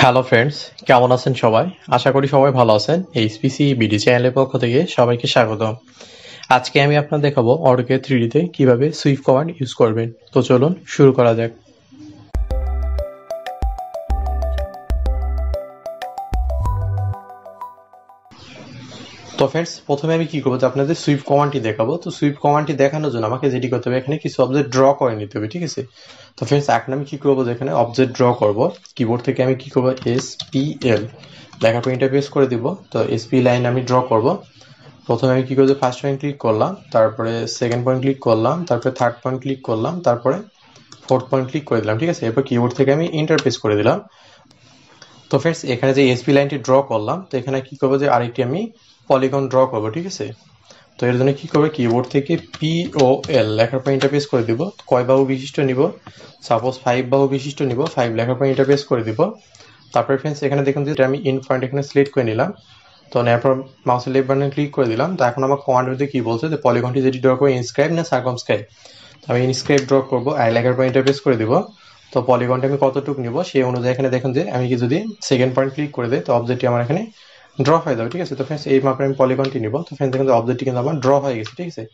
Hello friends কেমন আছেন সবাই? আশা করি সবাই ভালো আছেন। এইচপিসি বিডি চ্যানেলের পক্ষ থেকে সবাইকে স্বাগত আজকে আমি আপনার দেখাবো অটোকে থ্রিডিতে কীভাবে সুইফট কমান্ড ইউজ করবেন। তো চলুন, শুরু করা যাক। তো ফ্রেন্ডস প্রথমে আমি কি করব আপনাদের সুইফট কমান্ডটি দেখাবো। তো সুইফট কমান্ডটি দেখানোর জন্য আমাকে যেটি করতে হবে, এখানে কিছু অবজেক্ট ড্র করে নিতে হবে, ঠিক আছে? তো ফ্রেন্ডস এখন আমি কি করব এখানে অবজেক্ট ড্র করব। কিবোর্ড থেকে আমি কি করব? এস পি এল লেখার পর ইন্টারফেস করে দিব। তো এস পি লাইন আমি ড্র করব। প্রথমে আমি কি করব ফার্স্ট পয়েন্ট ক্লিক করলাম, তারপরে সেকেন্ড পয়েন্ট ক্লিক করলাম, তারপরে থার্ড পয়েন্ট ক্লিক করলাম, তারপরে ফোর্থ পয়েন্ট ক্লিক করে দিলাম, ঠিক আছে? এরপর কিবোর্ড থেকে আমি ইন্টারফেস করে দিলাম। তো ফ্রেন্ডস এখানে যে এসপি লাইনটি ড্র করলাম, তো এখানে কি করব যে আরেকটি আমি পলিগন ড্র করব, ঠিক আছে? তো এর জন্য কি করব কিবোর্ড থেকে পি ও এল লেখার পর ইন্টারফেস করে দিব। কয় বাহু বিশিষ্ট নিব? সাপোজ ফাইভ বাহু বিশিষ্ট নিব ফাইভ লেখার পর ইন্টারফেস করে দিব। তারপরে ফ্রেন্ডস এখানে দেখুন যে আমি ইন পয়েন্ট এখানে সিলেক্ট করে নিলাম। তো নেওয়ার পর মাউসের লেফট বাটনে ক্লিক করে দিলাম। তো এখন আমার কমান্ড মধ্যে কি বলছে? যে পলিগনটি যেটি ড্র করব ইনস্ক্রাইব না সার্কমস্ক্রাইব তো আমি ইনস্ক্রাইব ড্র করব আই লেখার পর ইন্টারফেস করে দিব। তো পলিগনটা আমি কতটুকু নিব? সেই অনুযায়ী এখানে দেখুন যে আমি কি যদি সেকেন্ড পয়েন্ট ক্লিক করে দেয় তো অবজেক্টটি আমার এখানে ড্র হয়ে যাবে, ঠিক আছে? তো ফ্রেন্ডস এই মাপে আমি পলিগনটি নিব। তো ফ্রেন্ডস দেখুন অবজেক্টটি কিন্তু আমার ড্র হয়ে গেছে, ঠিক আছে?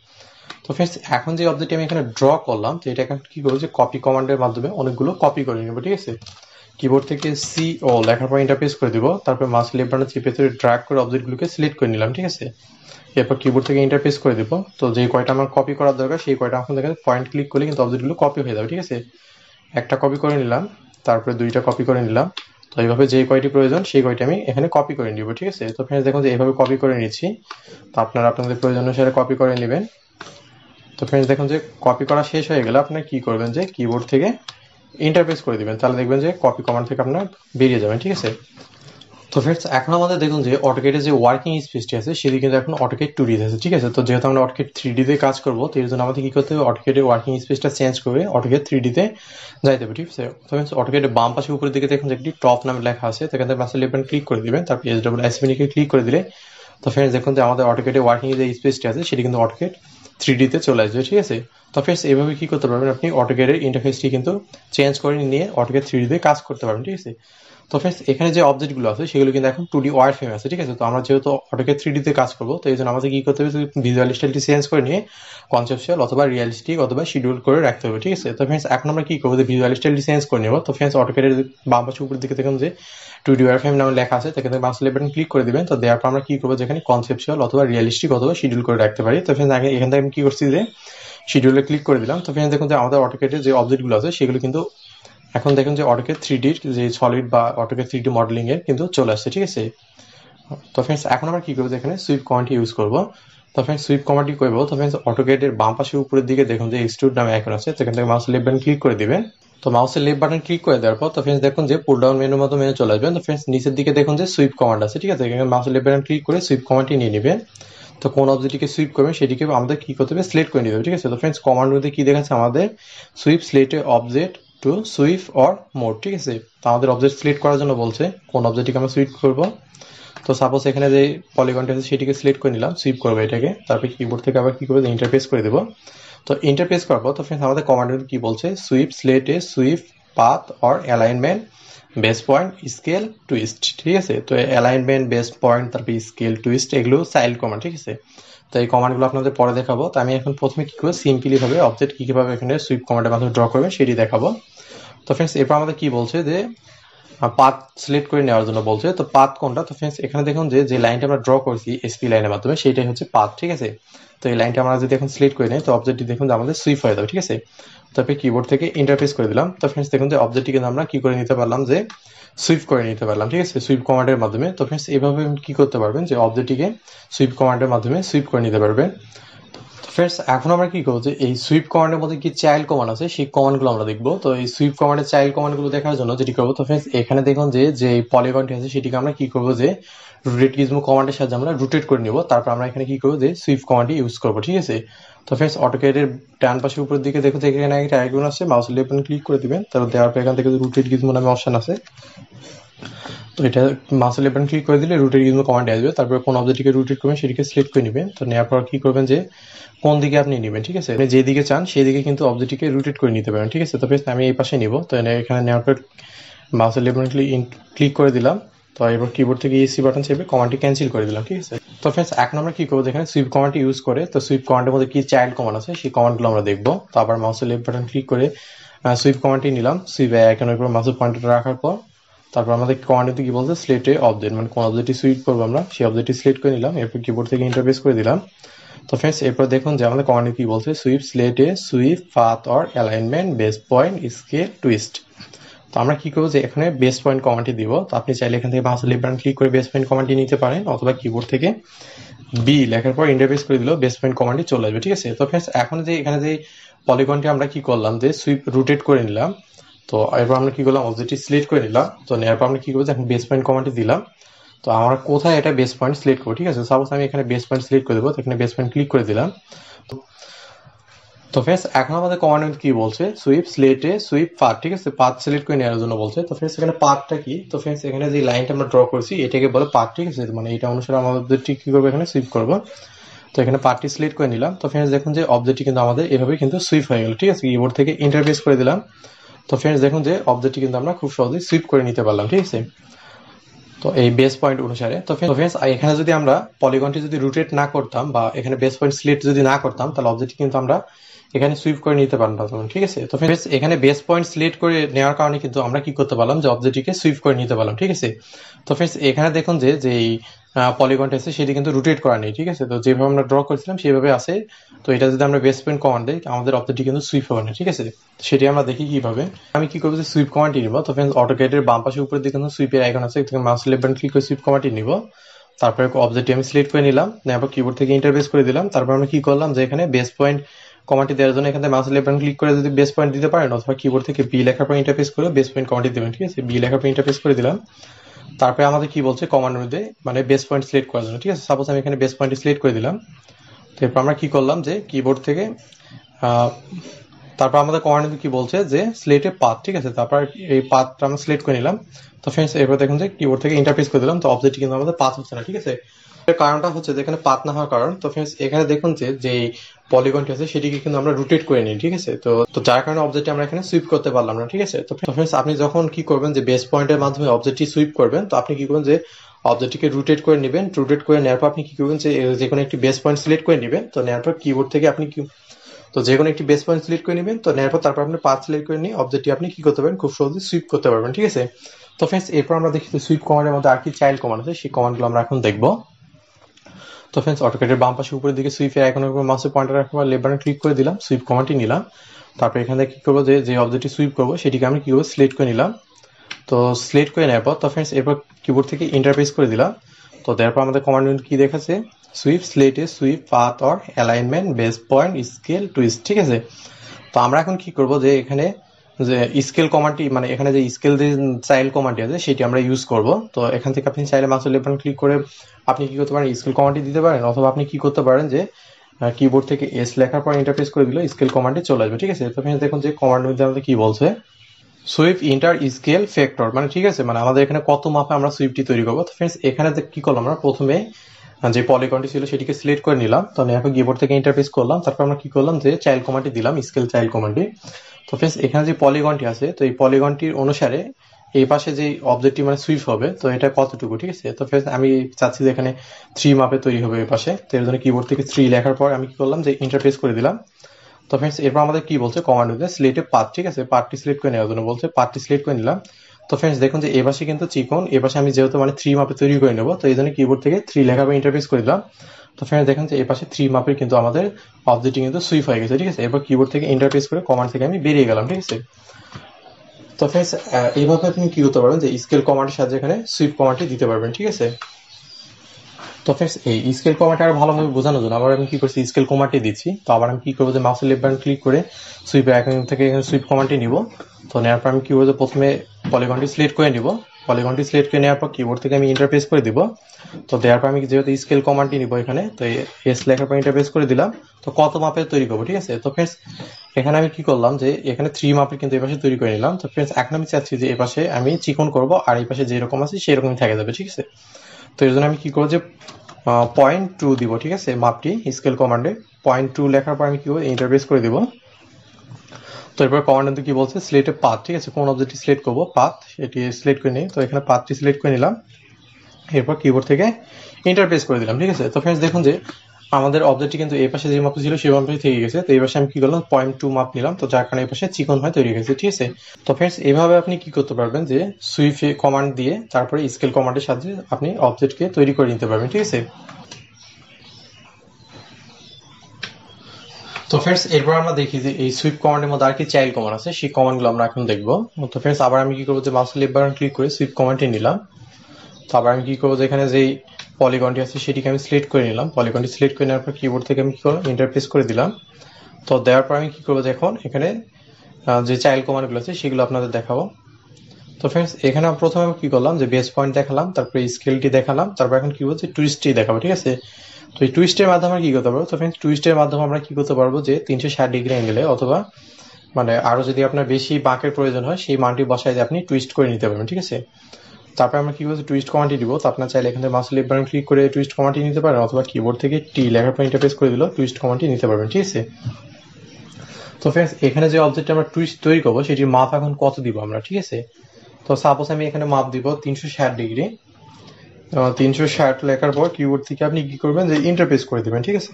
তো ফ্রেন্ডস এখন যে অবজেক্টটি আমি এখানে ড্র করলাম, তো এটা এখন কি করব যে কপি কমান্ডের মাধ্যমে অনেকগুলো কপি করে নেব, ঠিক আছে? কিবোর্ড থেকে সি ও লেখার পর ইন্টারফেস করে দিব, তারপর মাস লেফট বাটন চেপে ধরে ড্র্যাগ করে অবজেক্টগুলোকে সিলেক্ট করে নিলাম, ঠিক আছে? এরপর কিবোর্ড থেকে ইন্টারফেস করে দিব, তো যে কয়টা আমার কপি করার দরকার, সেই কয়টা এখন দেখেন পয়েন্ট ক্লিক করলে কিন্তু অবজেক্টগুলো কপি হয়ে যাবে, ঠিক আছে? একটা কপি করে নিলাম, তারপরে দুইটা কপি করে নিলাম তো এইভাবে যে কয়টি প্রয়োজন, সেই কয়টি আমি এখানে কপি করে নিব, ঠিক আছে? তো ফ্রেন্ডস দেখুন যে এইভাবে কপি করে নিচ্ছি। তো আপনারা আপনাদের প্রয়োজন অনুসারে কপি করে নেবেন। তো ফ্রেন্ডস দেখুন যে কপি করা শেষ হয়ে গেলে আপনারা কি করবেন যে কিবোর্ড থেকে ইন্টারফেস করে দিবেন। তাহলে দেখবেন যে কপি কমান্ড থেকে আপনার বেরিয়ে যাবেন, ঠিক আছে? তো ফ্রেন্ডস এখন আমাদের দেখুন যে অটোকেটের যে ওয়ার্কিং স্পেসটি আছে, সেটি কিন্তু এখন অটোকেট টু ডিতে আছে, ঠিক আছে? তো যেহেতু আমরা অটোকেট থ্রি ডিতে কাজ করব, তো এর জন্য আমাদের কি করতে হবে? অটোকেটের ওয়ার্কিং স্পেসটা চেঞ্জ করে অটোকেট থ্রি ডিতে যাইতে হবে, ঠিক আছে? তো ফ্রেন্ডস অটোকেটের বাম পাশে উপরের দিকে দেখুন যে একটি টপ নামে লেখা আছে, তো এখান থেকে মাসের লেপেন ক্লিক করে দিবেন, তারপর এস ডাবল এসপিনিকে ক্লিক করে দিলে, তো ফ্রেন্ডস দেখুন যে আমাদের অটোকেটের ওয়ার্কিং যে স্পেসটি আছে, সেটি কিন্তু অটোকেট থ্রি ডিতে চলে আসবে, ঠিক আছে? তো ফ্রেন্ডস এইভাবে কি করতে পারবেন আপনি? অটোকেটের ইন্টারফেসটি কিন্তু চেঞ্জ করে নিয়ে অটোকেট থ্রি ডিতে কাজ করতে পারবেন, ঠিক আছে? তো ফ্রেন্ডস এখানে যে অবজেক্টগুলো আছে, সেগুলো কিন্তু এখন টু ডি ওয়ার ফ্রেম আছে, ঠিক আছে? তো আমরা যেহেতু অটোকে থ্রি ডিতে কাজ করব, তো এই জন্য আমাদের কি করতে হবে? ভিজুয়াল স্টাইলটি চেঞ্জ করে নিয়ে কনসেপচুয়াল অথবা রিয়ালিস্টিক অথবা শিডিউল করে রাখতে হবে, ঠিক আছে? তো ফ্রেন্ডস এখন আমরা কি করব? যে ভিজুয়াল স্টাইলটি চেঞ্জ করে নেব। তো ফ্রেন্ডস অটোকেটের বাম পাশে উপরের দিকে দেখুন যে টু ডি ওয়ার ফ্রেম নামে লেখা আছে সেখানে বাস লেবাটন ক্লিক করে দিবেন। তো দেওয়ার পর আমরা কি করব? যেখানে কনসেপচুয়াল অথবা রিয়ালিস্টিক অথবা শিডিউল করে রাখতে পারি। তো ফ্রেন্ডস এখান থেকে আমি কি করছি যে শিডিউলে ক্লিক করে দিলাম। তো ফ্রেন্ডস দেখুন যে আমাদের অটোকেটের যে অবজেক্টগুলো আছে, সেগুলো কিন্তু এখন দেখুন যে অটোকে থ্রি ডির যে সলিড বা অটোকে থ্রি ডি মডেলিং এর কিন্তু চলে আসছে, ঠিক আছে? তো ফ্রেন্ডস এখন আমরা কি করব এখানে সুইপ কমান্ডটি ইউজ করব। তো ফ্রেন্ডস সুইপ কমান্ডটি করব। তো ফ্রেন্ডস অটোকেটের বাম পাশে উপরের দিকে দেখুন যে এক্সট্রুড নামে এখন আছে সেখান থেকে মাউসের লেফট বাটন ক্লিক করে দিবেন। তো মাউসের লেফট বাটন ক্লিক করে দেওয়ার পর, তো ফ্রেন্ডস দেখুন যে পুল ডাউন মেনুর মতো মেনু চলে আসবেন তো ফ্রেন্ডস নিচের দিকে দেখুন যে সুইপ কমান্ড আছে, ঠিক আছে? এখানে মাউসের লেফট বাটন ক্লিক করে সুইপ কমান্ডটি নিয়ে নেবেন। তো কোন অবজেক্টটিকে সুইপ করবেন, সেটিকে আমাদের কি করতে হবে? সিলেক্ট করে নিতে হবে, ঠিক আছে? তো ফ্রেন্ডস কমান্ড মধ্যে কি দেখাচ্ছে আমাদের? Sweep সিলেক্টে object to swift or mode ঠিক আছে? তো আমাদের অবজেক্ট সিলেক্ট করার জন্য বলছে কোন অবজেক্টটিকে আমরা সুইপ করব। তো সাপোজ এখানে যে পলিগনটা আছে, সেটিকে সিলেক্ট করে নিলাম সুইপ করব এটাকে। তারপর কিবোর্ড থেকে আবার কি করব? ইন্টারফেস করে দেবো। তো ইন্টারফেস করব তো ফ্রেন্ডস আমাদের কমান্ডের কি বলছে? Sweep select a sweep path or alignment base point scale twist ঠিক আছে? তো অ্যালাইনমেন্ট বেস পয়েন্ট তারপর স্কেল টুইস্ট এগুলো চাইল্ড কমান্ড ঠিক আছে? তো এই কমান্ডগুলো আপনাদের পরে দেখাবো। তো আমি এখন প্রথমে কী করব? সিম্পলি ভাবে অবজেক্ট কি কীভাবে এখানে সুইপ কমান্ডের মাধ্যমে ড্র করবেন, সেটি দেখাবো। তো ফ্রেন্ডস এরপর আমাদের কি বলছে যে পাথ সিলেক্ট করে নেওয়ার জন্য বলছে, তো পাথ কোনটা? তো ফ্রেন্ডস এখানে দেখুন যে যে লাইনটা আমরা ড্র করছি এসপি লাইনের মাধ্যমে সেটাই হচ্ছে পাথ ঠিক আছে? তো এই লাইনটা আমরা যদি এখন সিলেক্ট করে নিই, তো অবজেক্টটি দেখুন যে আমাদের সুইপ হয়ে যাবে ঠিক আছে? তারপরে কিবোর্ড থেকে ইন্টারফেস করে দিলাম। তো ফ্রেন্ডস দেখুন যে অবজেক্টটি কিন্তু আমরা কি করে নিতে পারলাম যে সুইপ করে নিতে পারলাম, ঠিক আছে? সুইপ কমান্ডের মাধ্যমে। তো ফ্রেন্ডস এইভাবে কি করতে পারবেন যে অবজেক্টটিকে সুইপ কমান্ডের মাধ্যমে সুইপ করে নিতে পারবেন। ফ্রেন্ডস এখন আমরা কি করব যে এই সুইপ কমান্ডের মধ্যে কি চাইল্ড কমান্ড আছে, সেই কমান্ডগুলো আমরা দেখব। তো এই সুইপ কমান্ডের চাইল্ড কমান্ডগুলো দেখার জন্য যেটি করব, তো ফ্রেন্ডস এখানে দেখুন যে যে পলিগনটি আছে, সেটিকে আমরা কি করব যে রুটেট গিজমো কমান্ডের সাহায্যে আমরা রুটেট করে নিব। তারপর আমরা এখানে কি করব? যে সুইপ কমান্ডটি ইউজ করব, ঠিক আছে? তো ফ্রেন্ডস অটোকেটের ডান পাশে উপর দিকে দেখো এখানে একটা আইকন আছে মাউস লেফট ক্লিক করে দিবেন। তারপর দেওয়ার পর এখান থেকে রুটেট গিজমো নামে অপশন আছে, তো এটা মাউস লেফট ক্লিক করে দিলে রুটেট গিজমো কমান্ড আসবে। তারপর কোন অবজেক্টটিকে রুটেট করবেন সেটিকে সিলেক্ট করে নেবেন। তো নেওয়ার পর কি করবেন যে কোন দিকে আপনি নেবেন, ঠিক আছে? আপনি যেদিকে চান সেই দিকে কিন্তু অবজেক্টটিকে রুটেট করে নিতে পারেন, ঠিক আছে? তো ফ্রেন্ডস আমি এই পাশে নিব। তো এখানে নেওয়ার পর মাউসের লেফট বাটন ক্লিক করে দিলাম। তো এবার কিবোর্ড থেকে ইসি বাটন চেপে কমান্ডটি ক্যান্সেল করে দিলাম, ঠিক আছে? তো ফ্রেন্ডস এখন আমরা কি করব? দেখেন সুইপ কমান্ডটি ইউজ করে, তো সুইপ কমান্ডের মধ্যে কি চাইল্ড কমান্ড আছে, সেই কমান্ডগুলো আমরা দেখব। তো আবার মাউসের লেফট বাটন ক্লিক করে সুইপ কমান্ডটি নিলাম। সুইপ আইকনের উপর মাউসের পয়েন্টারটা রাখার পর, তারপর আমাদের কমান্ডে কি বলছে? স্লেটে অবজেক্ট মানে কোন অবজেক্টটি সুইপ করব আমরা, সেই অবজেক্টটি সিলেক্ট করে নিলাম, এরপর কিবোর্ড থেকে ইন্টারফেস করে দিলাম। তো ফ্রেন্ডস এরপর দেখুন যে আমাদের কমান্ডে কি বলছে? Sweep স্লেটে sweep path or alignment base point scale twist তো আমরা কি করব যে এখানে বেস পয়েন্ট কমান্ডটি দিব। তো আপনি চাইলে এখান থেকে মাউসের লেফট ক্লিক করে বেস পয়েন্ট কমান্ডটি নিতে পারেন অথবা কিবোর্ড থেকে বি লেখার পর ইন্টারফেস করে দিলেও বেস পয়েন্ট কমান্ডটি চলে আসবে, ঠিক আছে? তো ফ্রেন্ডস এখন যে এখানে যে পলিগনটি আমরা কি করলাম, যে সুইপ রুটেট করে নিলাম, তো এরপর আমরা কি করলাম অবজেক্টটি সিলেক্ট করে নিলাম, তো নেওয়ার পর আমরা কি করব এখন বেস পয়েন্ট কমান্ডটি দিলাম। তো আমরা কোথায় এটা বেস পয়েন্ট সিলেক্ট করব, ঠিক আছে? সাপোজ আমি এখানে বেস পয়েন্ট সিলেক্ট করে দেবো, তো এখানে বেস পয়েন্ট ক্লিক করে দিলাম। তো ফ্রেন্ডস এখন আমাদের কমান্ড কি বলছে? সুইপ স্লেটে সুইপ পাথ ঠিক আছে? পাথ সিলেক্ট করে নেওয়ার জন্য বলছে। তো ফ্রেন্ডস এখানে পাথটা কি? তো ফ্রেন্ডস এখানে যে লাইনটা আমরা ড্র করছি, এটাকে বলে পাথ ঠিক আছে? মানে এটা অনুসারে আমাদের ঠিক কি করব এখানে? সুইপ করব। তো এখানে পার্টটি সিলেক্ট করে নিলাম। তো ফ্রেন্ডস দেখুন যে অবজেক্টটি কিন্তু আমাদের এভাবে কিন্তু সুইপ হয়ে গেল, ঠিক আছে? কিবোর্ড থেকে ইন্টারফেস করে দিলাম। তো ফ্রেন্ডস দেখুন যে অবজেক্টটি কিন্তু আমরা খুব সহজেই সুইপ করে নিতে পারলাম, ঠিক আছে? তো এই বেস পয়েন্ট অনুসারে। তো ফ্রেন্ডস এখানে যদি আমরা পলিগনটি যদি রুটেট না করতাম বা এখানে বেস পয়েন্ট সিলেক্ট যদি না করতাম, তাহলে অবজেক্টটি কিন্তু আমরা এখানে সুইপ করে নিতে পারেন পারতাম ঠিক আছে? তো ফ্রেন্ডস এখানে বেস পয়েন্ট সিলেক্ট করে নেওয়ার কারণে কিন্তু আমরা কি করতে পারলাম? যে অবজেক্টটিকে সুইপ করে নিতে পারলাম, ঠিক আছে? তো ফ্রেন্ডস এখানে দেখুন যে যে পলিগনটা আছে, সেটি কিন্তু রুটেট করা নেই, ঠিক আছে? তো যেভাবে আমরা ড্র করেছিলাম, সেভাবে আছে। তো এটা যদি আমরা বেস পয়েন্ট কমান্ড দিই, আমাদের অবজেক্টটি কিন্তু সুইপ হবে না, ঠিক আছে? সেটি আমরা দেখি কীভাবে। আমি কি করব যে সুইপ কমান্ডটি নিব। তো ফ্রেন্ডস অটোকেটের বাম পাশে উপরে দিকে কিন্তু সুইপের আইকন আছে, এখানে মাউস লেফট ক্লিক করে সুইপ কমান্ডটি নিব। তারপরে অবজেক্টটি আমি সিলেক্ট করে নিলাম তারপর কিবোর্ড থেকে ইন্টারবেস করে দিলাম। তারপর আমরা কি করলাম যে এখানে বেস পয়েন্ট কমান্ডটি দেওয়ার জন্য এখানে মাউস লেফট ক্লিক করে যদি বেস পয়েন্ট দিতে পারেন অথবা কিবোর্ড থেকে বি লেখার পর ইন্টারফেস করে বেস পয়েন্ট কমান্ডটি দেবেন, ঠিক আছে? বি লেখার পর ইন্টারফেস করে দিলাম। তারপরে আমাদের কি বলছে? কমান্ডের মধ্যে মানে বেস পয়েন্ট সিলেক্ট করার জন্য, ঠিক আছে? সাপোজ আমি এখানে বেস পয়েন্ট সিলেক্ট করে দিলাম। তো এরপর আমরা কি করলাম যে কিবোর্ড থেকে তারপর আমাদের কমান্ডে কি বলছে যে সিলেক্টে পাথ ঠিক আছে? তারপর এই পাথটা আমরা সিলেক্ট করে নিলাম। তো ফ্রেন্ডস এরপর দেখুন যে কিবোর্ড থেকে ইন্টারফেস করে দিলাম। তো অবজেক্টটি কিন্তু আমাদের পাথ হচ্ছে না, ঠিক আছে? এর কারণটা হচ্ছে যেখানে পাত না হওয়ার কারণ। তো এখানে দেখুন যে যে পলিগনটি আছে, সেটিকে কিন্তু আমরা রুটেট করে নিই, ঠিক আছে? তো তো যার কারণে অবজেক্টটি আমরা এখানে সুইপ করতে পারলাম না, ঠিক আছে? তো ফ্রেন্ডস আপনি যখন কি করবেন যে বেস পয়েন্টের মাধ্যমে অবজেক্টটি সুইপ করবেন, তো আপনি কি করবেন যে অবজেক্টটিকে রুটেট করে নেবেন। রুটেট করে নেওয়ার পর আপনি কি করবেন যে যে কোনো একটি বেস পয়েন্ট সিলেক্ট করে নেবেন। তো নেওয়ার পর কিবোর্ড থেকে আপনি কি, তো যে কোনো একটি বেস পয়েন্ট সিলেক্ট করে নেবেন। তো নেওয়ার পর তারপর আপনি পাথ সিলেক্ট করে নিয়ে অবজেক্টটি আপনি কি করতে পারবেন? খুব সহজে সুইপ করতে পারবেন, ঠিক আছে? তো ফ্রেন্ডস এরপর আমরা দেখি সুইপ কমান্ডের মধ্যে আর কি চাইল্ড কমান্ড আছে, সেই কমান্ডগুলো আমরা এখন দেখব। তো ফ্রেন্ডস অটোকেটের বাম পাশে উপরের দিকে সুইপের আইকনের উপর মাউসের পয়েন্টার রাখার লেফট ক্লিক করে দিলাম সুইপ কমান্ডটি নিলাম। তারপর এখান থেকে কি করব, যে যে অবজেক্টটি সুইপ করব, সেটিকে আমি কি করব সিলেক্ট করে নিলাম। তো সিলেক্ট করে নেওয়ার পর, তো ফ্রেন্ডস এরপর কিবোর্ড থেকে ইন্টারফেস করে দিলাম। তো তারপর আমাদের কমান্ড কি দেখাচ্ছে? Sweep স্লেটে sweep path or alignment base point scale twist ঠিক আছে? তো আমরা এখন কি করব, যে এখানে যে স্কেল কমান্ডটি মানে এখানে যে স্কেল যে চাইল্ড কমান্ডটি আছে, সেটি আমরা ইউজ করব। তো এখান থেকে আপনি চাইলে মাউস লেফট বাটন ক্লিক করে আপনি কি করতে পারেন, স্কেল কমান্ডটি দিতে পারেন, অথবা আপনি কি করতে পারেন যে কিবোর্ড থেকে এস লেখার পর ইন্টারফেস করে দিলে স্কেল কমান্ডে চলে আসবে, ঠিক আছে? তো ফ্রেন্ডস দেখুন যে কমান্ড মধ্যে আমাদের কি বলছে? সুইপ ইন্টার স্কেল ফ্যাক্টর মানে ঠিক আছে? মানে আমাদের এখানে কত মাপে আমরা সুইপটি তৈরি করব। তো ফ্রেন্ডস এখানে কি করলাম আমরা? প্রথমে যে পলিগনটি ছিল সেটিকে সিলেক্ট করে নিলাম। তো আমি এখন কিবোর্ড থেকে ইন্টারফেস করলাম। তারপর আমরা কি করলাম যে চাইল্ড কমান্ডটি দিলাম স্কেল চাইল্ড কমান্ডটি তো ফ্রেন্ডস এখানে যে পলিগনটি আছে, তো এই পলিগনটির অনুসারে এই পাশে যে অবজেক্টটি মানে সুইপ হবে, তো এটা কতটুকু, ঠিক আছে? তো ফ্রেন্ডস আমি চাচ্ছি যে এখানে থ্রি মাপে তৈরি হবে এই পাশে। তো এর জন্য কিবোর্ড থেকে থ্রি লেখার পর আমি কি করলাম যে ইন্টারফেস করে দিলাম। তো ফ্রেন্ডস এরপর আমাদের কি বলছে? কমান্ড হচ্ছে সিলেক্টে পার্ট ঠিক আছে? পার্টটি সিলেক্ট করে নেওয়ার জন্য বলছে পার্টটি সিলেক্ট করে নিলাম। তো ফ্রেন্ডস দেখুন যে পাশে কিন্তু চিকন, এ পাশে আমি যেহেতু মানে থ্রি মাপে তৈরি করে নেব, তো এই জন্য কিবোর্ড থেকে থ্রি লেখা বা ইন্টারফেস করে দিলাম। তো ফ্রেন্ডস দেখেন যে এই পাশে থ্রি মাপের কিন্তু আমাদের অবজেক্টটি কিন্তু সুইপ হয়ে গেছে, ঠিক আছে? এরপর কিবোর্ড থেকে ইন্টারফেস করে কমান্ড থেকে আমি বেরিয়ে গেলাম, ঠিক আছে? তো ফ্রেন্ডস এইভাবে আপনি কি করতে পারবেন যে স্কেল কমান্ডের সাহায্যে এখানে সুইপ কমান্ডটি দিতে পারবেন, ঠিক আছে? তো ফ্রেন্ডস এই স্কেল কমান্ডটা আরও ভালোভাবে বোঝানোর জন্য আবার আমি কি করছি স্কেল কমান্ডটি দিচ্ছি। তো আবার আমি কি করব যে মাউসের লেফট বাটন ক্লিক করে সুইপ আইকন থেকে এখানে সুইপ কমান্ডটি নিব। তো নেওয়ার পর আমি কি করব প্রথমে পলিগনটি সিলেক্ট করে নিব। পলিগনটি সিলেক্ট করে নেওয়ার পর কিবোর্ড থেকে আমি ইন্টারফেস করে দিব। তো দেওয়ার পর আমি যেহেতু স্কেল কমান্ডটি নিব এখানে, তো এস লেখার পর ইন্টারফেস করে দিলাম। তো কত মাপের তৈরি করব, ঠিক আছে? তো ফ্রেন্ডস এখানে আমি কি করলাম যে এখানে থ্রি মাপের কিন্তু এপাশে তৈরি করে নিলাম। তো ফ্রেন্ডস এখন আমি চাচ্ছি যে এপাশে আমি চিকন করব আর এই পাশে যেরকম আছে সেরকমই থেকে যাবে, ঠিক আছে? তো এর জন্য আমি কি করব যে পয়েন্ট টু দিব, ঠিক আছে, মাপটি স্কেল কমান্ডে পয়েন্ট টু লেখার পর আমি কি করব ইন্টারফেস করে দিব। তো এরপর কমান্ড কি বলছে? সিলেক্টে পাথ ঠিক আছে? কোন অবজেক্টটি সিলেক্ট করব? পাথ এটি সিলেক্ট করে নিই। তো এখানে পাথটি সিলেক্ট করে নিলাম। এরপর কিবোর্ড থেকে ইন্টারপেস করে দিলাম, ঠিক আছে? তো ফ্রেন্ডস দেখুন যে আমাদের অবজেক্টটি কিন্তু এই পাশে যে মাপ ছিল, সেই মাপে থেকে গেছে। তো পাশে আমি কি করলাম? পয়েন্ট টু মাপ নিলাম। তো যার কারণে এই পাশে চিকন হয়ে তৈরি হয়েছে ঠিক আছে? তো ফ্রেন্ডস এইভাবে আপনি কি করতে পারবেন যে সুইফ কমান্ড দিয়ে তারপরে স্কেল কমান্ডের সাহায্যে আপনি অবজেক্টকে তৈরি করে নিতে পারবেন, ঠিক আছে? তো ফ্রেন্ডস এরপর আমরা দেখি যে এই সুইপ কমান্ডের মধ্যে আর কি চাইল্ড কমান্ড আছে। সেই কমান্ডগুলো আমরা এখন দেখব। তো ফ্রেন্ডস আবার আমি কি করব যে মাউস লেফট বাটন ক্লিক করে সুইপ কমান্ডটি নিলাম। তো আবার আমি কি করব যে এখানে যেই পলিগনটি আছে সেটিকে আমি সিলেক্ট করে নিলাম। পলিগনটি সিলেক্ট করে নেওয়ার পর কিবোর্ড থেকে আমি কি করলাম? ইন্টারফেস করে দিলাম। তো দেওয়ার পর আমি কি করব যে এখন এখানে যে চাইল্ড কমান্ডগুলো আছে সেগুলো আপনাদের দেখাবো। তো ফ্রেন্ডস এখানে প্রথমে আমি কি করলাম যে বেস পয়েন্ট দেখালাম, তারপরে স্কেলটি দেখালাম, তারপর এখন কি বলছে টুইস্টটি দেখাবো, ঠিক আছে? তো এই টুইস্টের মাধ্যমে আমরা কি করতে পারব? তো ফ্রেন্ডস টুইস্টের মাধ্যমে আমরা কি করতে পারব যে তিনশো ষাট ডিগ্রি অ্যাঙ্গেলে অথবা মানে আরও যদি আপনার বেশি বাঁকের প্রয়োজন হয়, সেই মানটি বসায় আপনি টুইস্ট করে নিতে পারবেন, ঠিক আছে? তারপরে আমরা কি বলছি টুইস্ট কমান্ডটি দিব, তো আপনার চাইলে এখানে লেফট বাটন ক্লিক করে টুইস্ট কমান্ডটি নিতে পারেন, অথবা কিবোর্ড থেকে টি লেখার পর ইন্টারফেস করে দিল টুইস্ট কমান্ডটি নিতে পারবেন, ঠিক আছে? তো ফ্রেন্ডস এখানে যে অবজেক্টটা আমরা টুইস্ট তৈরি করব, সেটির মাপ এখন কত দিব আমরা, ঠিক আছে? তো সাপোজ আমি এখানে মাপ দিব তিনশো ষাট ডিগ্রি তিনশো ষাট লেখার পর কিবোর্ড থেকে আপনি কি করবেন যে ইন্টারফেস করে দেবেন, ঠিক আছে?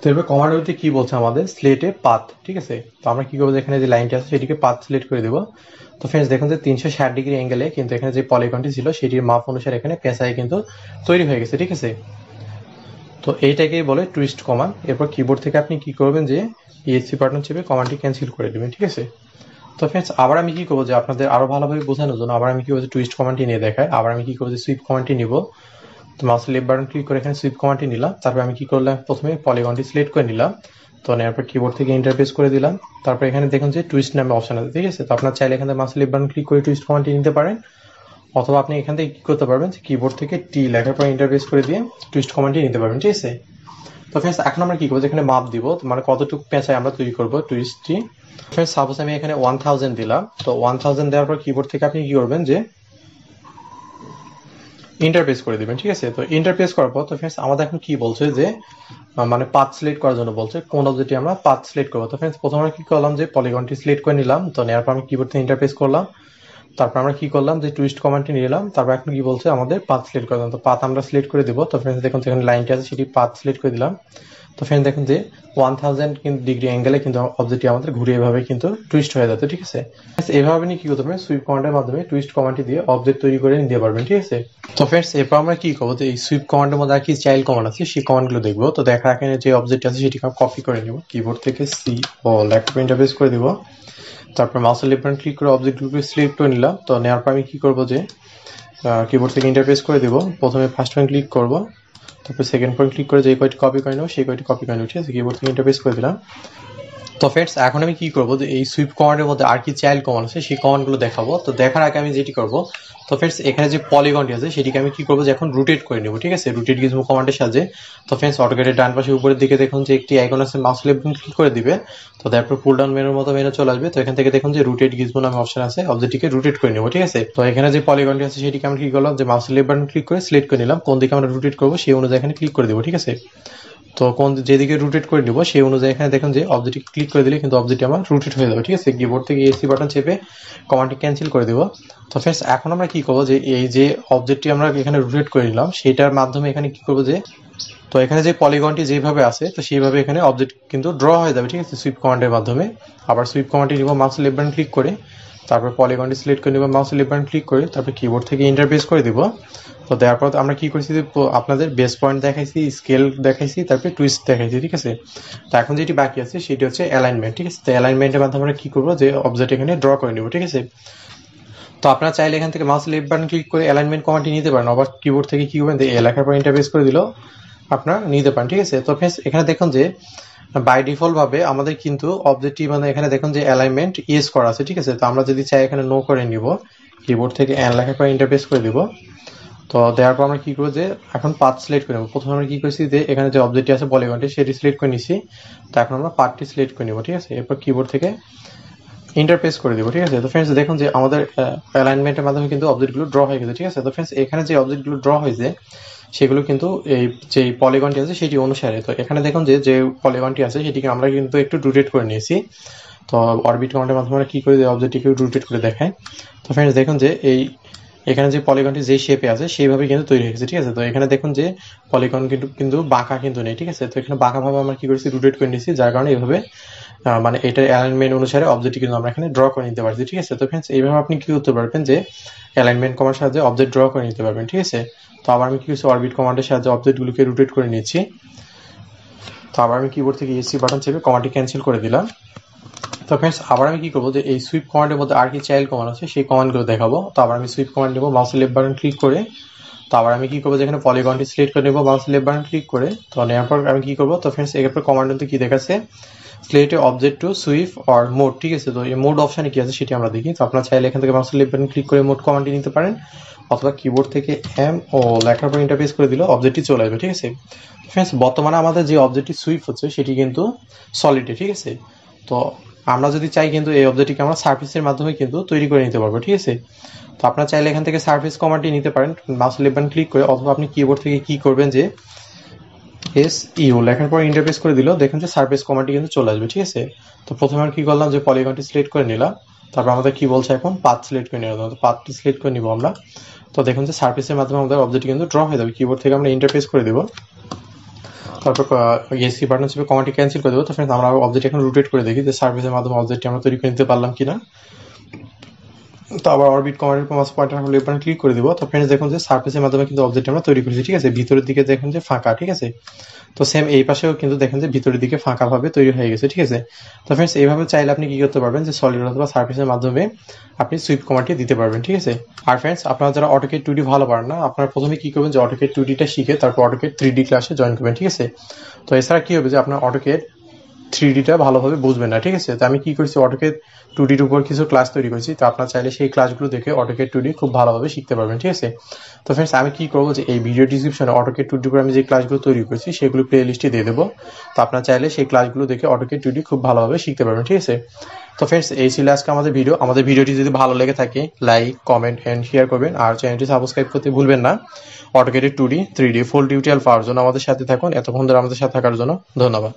তো এরপর কমান্ড বলতে কি বলছে আমাদের? স্লেটে পাত ঠিক আছে? তো আমরা কি করব এখানে যে লাইনটি আছে, সেটিকে পাত সিলেক্ট করে দেবো। তো ফ্রেন্ডস দেখুন যে তিনশো ষাট ডিগ্রি অ্যাঙ্গেলে কিন্তু এখানে যে পলিকনটি ছিল, সেটির মাপ অনুসারে এখানে পেঁচায় কিন্তু তৈরি হয়ে গেছে, ঠিক আছে? তো এইটাকেই বলে টুইস্ট কমান্ড এরপর কিবোর্ড থেকে আপনি কি করবেন যে ইএসসি বাটন চেপে কমান্ডটি ক্যান্সেল করে দেবেন, ঠিক আছে? তো ফ্রেন্ডস আবার আমি কি করব যে আপনাদের আরও ভালোভাবে বোঝানোর জন্য আবার আমি কি করব টুইস্ট কমান্ডটি নিয়ে দেখাই আবার আমি কি করব যে সুইপ কমান্ডটি নিব। তো মাউস লেফট বাটন ক্লিক করে এখানে সুইপ কমান্ডটি নিলাম, তারপর আমি কি করলাম, প্রথমে পলিগনটি সিলেক্ট করে নিলাম, তো নেওয়ার পর কিবোর্ড থেকে ইন্টারফেস করে দিলাম, তারপর এখানে দেখুন যে টুইস্ট নামে অপশন আছে, ঠিক আছে? তো আপনার চাইলে এখানে মাউস লেফট বাটন ক্লিক করে টুইস্ট কমান্ডটি নিতে পারেন, অথবা আপনি এখান থেকে কি করতে পারবেন কিবোর্ড থেকে টি লেখার পর ইন্টারফেস করে দিয়ে টুইস্ট কমান্ডটি নিতে পারবেন, ঠিক আছে? তো ফ্রেন্ডস এখন আমরা কি করব? এখানে মাপ দিব মানে কতটুকু পেঁচায় আমরা তৈরি করব টুইস্টটি ফ্রেন্ডস সাপোজ আমি এখানে ওয়ান থাউজেন্ড দিলাম, তো ওয়ান থাউজেন্ড দেওয়ার পর কিবোর্ড থেকে আপনি কি করবেন যে ইন্টারফেস করে দিবেন, ঠিক আছে? তো ইন্টারফেস করার পর, তো ফ্রেন্ডস আমাদের এখন কি বলছে যে মানে পাথ সিলেক্ট করার জন্য বলছে, কোন অবজেক্টে আমরা পাথ সিলেক্ট করব? তো ফ্রেন্ডস প্রথমে কি করলাম যে পলিগনটি সিলেক্ট করে নিলাম, তো নেওয়ার পর আমি কিবোর্ড থেকে ইন্টারফেস করলাম। তারপর আমরা কি করলাম? যে টুইস্ট কমান্ডটি নিলাম। তারপর এখন কি বলছে? আমাদের পাথ সিলেক্ট করলাম তো পাথ আমরা সিলেক্ট করে দেবো। তো ফ্রেন্ডস দেখুন যেখানে লাইনটি আছে, সেটি পাথ সিলেক্ট করে দিলাম। তো ফ্রেন্ড দেখুন যে ওয়ান থাউজেন্ড কিন্তু ডিগ্রি অ্যাঙ্গেলে কিন্তু অবজেক্টটি আমাদের ঘুরে এভাবে কিন্তু টুইস্ট হয়ে যাচ্ছে, ঠিক আছে? এভাবে নিয়ে কি করতে পারবেন সুইপ কমান্ডের মাধ্যমে টুইস্ট কমান্ডটি দিয়ে অবজেক্ট তৈরি করে নিতে পারবেন, ঠিক আছে? তো ফ্রেন্ডস এরপর আমরা কি করব? তো এই সুইপ কমান্ডের মধ্যে আর কি চাইল্ড কমান্ড আছে, সেই কমান্ডগুলো দেখব। তো দেখা এখানে যে অবজেক্ট আছে সেটিকে কপি করে নিব। কিবোর্ড থেকে সি ও ল্যাপটপ ইন্টারফেস করে দিব। তারপর মাউসের লেফট ক্লিক করে অবজেক্টগুলোকে সিলেক্ট করে নিলাম। তো নেওয়ার পর আমি কী করব যে কিবোর্ড থেকে ইন্টারফেস করে দেবো। প্রথমে ফার্স্ট পয়েন্ট ক্লিক করব। তারপর সেকেন্ড পয়েন্ট ক্লিক করে যে কয়টি কপি করে নেব, সেই কয়টি কপি করে নেব। ঠিক আছে? কিবোর্ড থেকে ইন্টারফেস করে দিলাম। তো ফ্রেন্ডস এখন আমি কি করব? এই সুইপ কমান্ডের মধ্যে আর কি চাইল্ড কমান্ড আছে, সেই কমান্ডগুলো দেখাবো। তো দেখার আগে আমি যেটি করব, তো ফ্রেন্ডস এখানে যে পলিগনটি আছে, সেটিকে আমি কি করব? এখন রুটেট করে নেব, ঠিক আছে? রুটেট গিজমো কমান্ডের সাহায্যে। তো ফ্রেন্ডস অটোকেটের ডান পাশে উপরের দিকে দেখুন যে একটি আইকন আছে মাউস লেফট ক্লিক করে দিবে। তো তারপর পুল ডাউন মেনুর মতো মেনু চলে আসবে। তো এখান থেকে দেখুন যে রুটেট গিজমো নামে অপশন আছে অবজেক্টটিকে রুটেট করে নেব, ঠিক আছে? তো এখানে যে পলিগনটি আছে, সেটিকে আমি কি করলাম? যে মাউস লেফট বাটন ক্লিক করে সিলেক্ট করে নিলাম। কোন দিকে আমরা রুটেট করব, সেই অনুযায়ী এখানে ক্লিক করে দেবো, ঠিক আছে? তো কোন যেদিকে রুটেট করে নিব, সেই অনুযায়ী এখানে দেখুন যে অবজেক্ট ক্লিক করে দিলে কিন্তু অবজেক্ট আমার রুটেট হয়ে যাবে, ঠিক আছে? কিবোর্ড থেকে এসি বাটন চেপে কমান্ডটি ক্যান্সেল করে দেবো। তো ফ্রেন্ডস এখন আমরা কি করব যে এই যে অবজেক্টটি আমরা এখানে রুটেট করে নিলাম, সেটার মাধ্যমে এখানে কি করব যে, তো এখানে যে পলিগনটি যেভাবে আছে, তো সেইভাবে এখানে অবজেক্ট কিন্তু ড্র হয়ে যাবে, ঠিক আছে? সুইপ কমান্ডের মাধ্যমে। আবার সুইপ কমান্ডটি নিব মাউস লেফট বাটন ক্লিক করে। তারপর পলিগনটি সিলেক্ট করে নিব মাউস লেফট ক্লিক করে, তারপর কিবোর্ড থেকে ইন্টারফেস করে দিব। তো দেওয়ার পর আমরা কি করছি আপনাদের বেস পয়েন্ট দেখাইছি স্কেল দেখাইছি, তারপরে টুইস্ট দেখাইছি, ঠিক আছে? তো এখন যেটি বাকি আছে, সেটি হচ্ছে অ্যালাইনমেন্ট ঠিক আছে? তো অ্যালাইনমেন্টের মাধ্যমে আমরা কি করব, যে অবজেক্ট এখানে ড্র করে নিব, ঠিক আছে? তো আপনারা চাইলে এখান থেকে মাউস লেফট বাটন ক্লিক করে অ্যালাইনমেন্ট কমান্ডটি নিতে পারেন, আবার কিবোর্ড থেকে কি করবেন এলাকার পর ইন্টারফেস করে দিল আপনারা নিতে পারেন, ঠিক আছে? তো ফ্রেন্ডস এখানে দেখুন যে বাই ডিফল্ট ভাবে আমাদের কিন্তু অবজেক্টটি মানে এখানে দেখুন যে অ্যালাইনমেন্ট ইয়েস করা আছে, ঠিক আছে? তো আমরা যদি চাই এখানে নো করে নিব কিবোর্ড থেকে অ্যান লেখা করে ইন্টারফেস করে দিব। তো দেওয়ার পর আমরা কি করব যে এখন পার্ট সিলেক্ট করে নেব। প্রথমে আমরা কি করছি যে এখানে যে অবজেক্টটি আছে পলিগনটি সেটি সিলেক্ট করে নিছি। তো এখন আমরা পার্টটি সিলেক্ট করে নিবো, ঠিক আছে? এরপর কিবোর্ড থেকে ইন্টারফেস করে দিব, ঠিক আছে? তো ফ্রেন্ডস দেখুন যে আমাদের অ্যালাইনমেন্টের মাধ্যমে কিন্তু অবজেক্টগুলো ড্র হয়ে গেছে, ঠিক আছে? তো ফ্রেন্ডস এখানে যে অবজেক্টগুলো ড্র হয়েছে সেগুলো কিন্তু এই যে পলিগনটি আছে সেটি অনুসারে। তো এখানে দেখুন যে যে পলিগনটি আছে সেটিকে আমরা কিন্তু একটু রোটেট করে নিয়েছি। তো অরবিট কমান্ডের মাধ্যমে আমরা কি করে অবজেক্টটিকে রোটেট করে দেখাই? তো ফ্রেন্ডস দেখুন যে এই এখানে যে পলিগনটি যে শেপে আছে, সেইভাবে কিন্তু তৈরি হয়েছে, ঠিক আছে? তো এখানে দেখুন যে পলিগন কিন্তু কিন্তু বাঁকা কিন্তু নেই, ঠিক আছে? তো এখানে বাঁকাভাবে আমরা কি করেছি? রোটেট করে নিয়েছি, যার কারণে এইভাবে মানে এটার অ্যালাইনমেন্ট অনুসারে অবজেক্টটি কিন্তু আমরা এখানে ড্র করে নিতে পারছি, ঠিক আছে? তো ফ্রেন্ডস এইভাবে আপনি কি করতে পারবেন যে অ্যালাইনমেন্ট কমার সাহায্যে অবজেক্ট ড্র করে নিতে পারবেন, ঠিক আছে? তো আবার আমি কি করছি? অরবিট কমান্ডের সাহায্যে অবজেক্টগুলোকে রোটেট করে নিয়েছি তো আবার আমি কিবোর্ড থেকে এসি বাটন চেপে কমান্ডটি ক্যান্সেল করে দিলাম। তো ফ্রেন্ডস আবার আমি কি করব যে এই সুইপ কমান্ডের মধ্যে আর কি চাইল্ড কমান্ড আছে, সেই কমান্ডগুলো দেখাবো। তো আবার আমি সুইপ কমান্ড নেব মাউস লেফট বাটন ক্লিক করে। তো আবার আমি কি করব যেখানে পলিগনটি সিলেক্ট করে নেব মাউস লেফট বাটন ক্লিক করে। তো নেওয়ার পর আমি কি করব? তো ফ্রেন্ডস এরপর কমান্ডে কি দেখাচ্ছে? স্লেটে object to swift or mode ঠিক আছে? তো এই মোড অপশানে কি আছে সেটি আমরা দেখি। তো আপনার চাইলে এখান থেকে মাউস লেফট বাটন ক্লিক করে মোড কমান্ডটি নিতে পারেন। অথবা কিবোর্ড থেকে এম ও লেখার পর ইন্টারফেস করে দিলে অবজেক্টটি চলে আসবে, ঠিক আছে? ফ্রেন্ডস বর্তমানে আমাদের যে অবজেক্টটি সুইফট হচ্ছে, সেটি কিন্তু সলিডে ঠিক আছে? তো আমরা যদি চাই কিন্তু এই অবজেক্টটিকে আমরা সার্ফেসের মাধ্যমে কিন্তু তৈরি করে নিতে পারব, ঠিক আছে? তো আপনারা চাইলে এখান থেকে সার্ফেস কমান্ডটি নিতে পারেন মাউস লেফট বাটন ক্লিক করে, অথবা আপনি কিবোর্ড থেকে কি করবেন যে এস ইউ লেখার পর ইন্টারফেস করে দিল, দেখুন যে সার্ফেস কমান্ডটি কিন্তু চলে আসবে, ঠিক আছে? তো প্রথমে আমি কি করলাম যে পলিগনটি সিলেক্ট করে নিলাম, তারপর আমাদের কি বলছে এখন? পাথ সিলেক্ট করে নিলাম, তো পাথটি সিলেক্ট করে নিব আমরা। তো দেখুন যে সার্ফেসের মাধ্যমে আমাদের অবজেক্ট কিন্তু ড্র হয়ে যাবে কিবোর্ড থেকে আমরা ইন্টারফেস করে দেবো। তারপর এসি বাটন চেপে কমান্ডটি ক্যান্সেল করে দেবো। তো ফ্রেন্ডস আমরা অবজেক্ট এখন রোটেট করে দেখি যে সার্ভিসের মাধ্যমে অবজেক্টটি আমরা তৈরি করে নিতে পারলাম কিনা। তো আবার অরবিট কমান্ডের mouse pointer left button click করে দিব। তো ফ্রেন্ডস দেখুন যে সার্ফেসের মাধ্যমে কিন্তু অবজেক্ট আমরা তৈরি করেছি, ঠিক আছে? ভিতরের দিকে দেখুন যে ফাঁকা, ঠিক আছে? তো সেম এই পাশেও কিন্তু দেখেন যে ভিতরের দিকে ফাঁকা ভাবে তৈরি হয়ে গেছে, ঠিক আছে? তো ফ্রেন্ডস এইভাবে চাইলে আপনি কি করতে পারবেন যে সলিড অথবা সার্ফেসের মাধ্যমে আপনি সুইপ কমান্ডটি দিতে পারবেন, ঠিক আছে? আর ফ্রেন্ডস আপনারা যারা অটোকেট টু ডি ভালো পারেন না, আপনারা প্রথমে কি করবেন যে অটোকেট টু ডিটা শিখে তারপর অটোকেট থ্রি ডি ক্লাসে জয়েন করবেন, ঠিক আছে? তো এছাড়া কি হবে যে আপনার অটোকেট থ্রি ডিটা ভালোভাবে বুঝবেন না, ঠিক আছে? তো আমি কি করছি অটোকেট টু ডির উপর কিছু ক্লাস তৈরি করেছি। তো আপনার চাইলে সেই ক্লাসগুলো দেখে অটোকেট টু ডি খুব ভালোভাবে শিখতে পারবেন, ঠিক আছে? তো ফ্রেন্ডস আমি কি করব যে এই ভিডিও ডিসক্রিপশনে অটোকেট টু ডি উপর আমি যে ক্লাসগুলো তৈরি করেছি, সেগুলো প্লে লিস্টে দিয়ে দেবো। তো আপনার চাইলে সেই ক্লাসগুলো দেখে অটোকেট টু ডি খুব ভালোভাবে শিখতে পারবেন, ঠিক আছে? তো ফ্রেন্ডস এই ছিল আজকে আমাদের ভিডিও আমাদের ভিডিওটি যদি ভালো লেগে থাকে লাইক কমেন্ট অ্যান্ড শেয়ার করবেন। আর চ্যানেলটি সাবস্ক্রাইব করতে ভুলবেন না। অটোকেটের two D three D full tutorial পাওয়ার জন্য আমাদের সাথে থাকুন। এতক্ষণ ধরে আমাদের সাথে থাকার জন্য ধন্যবাদ।